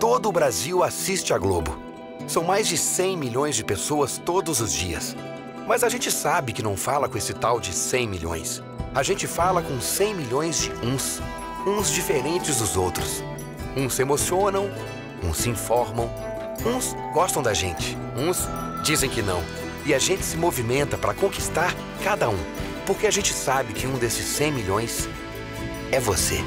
Todo o Brasil assiste a Globo. São mais de 100 milhões de pessoas todos os dias. Mas a gente sabe que não fala com esse tal de 100 milhões. A gente fala com 100 milhões de uns, uns diferentes dos outros. Uns se emocionam, uns se informam, uns gostam da gente, uns dizem que não. E a gente se movimenta para conquistar cada um, porque a gente sabe que um desses 100 milhões é você.